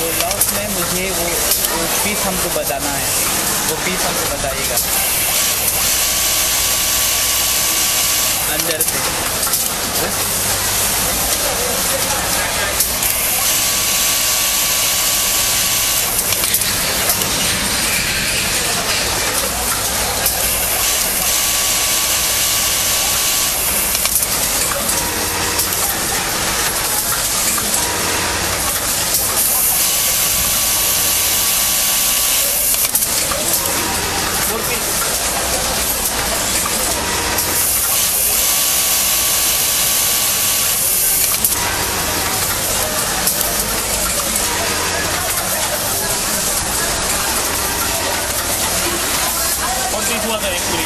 वो लॉस में मुझे वो वो पीस हमको बताना है। वो पीस हमको बताइएगा। अंदर से। is what they actually